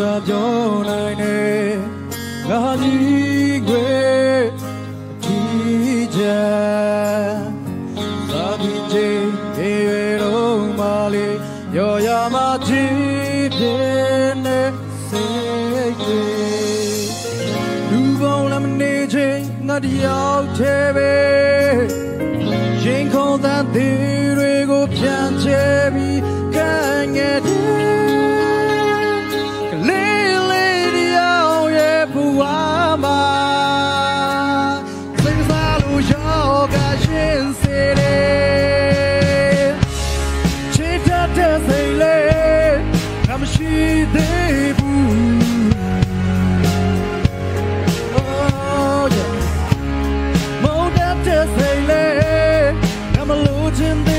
ချပြောနိုင်တယ်ငါညီခွေဒီချာသာဒီချေရေတော့မလေးရောရမချီပြင်းနေစိတ်တွေလူပေါင်းလည်းမနေချင်းငါတယောက်တည်းပဲ ရှင်စေတယ်ချစ်တတ်တဲ့စိတ်လေးငါမရှိသေးဘူး Oh yeah မောင်တတ်တဲ့စိတ်လေးငါမလို့ခြင်း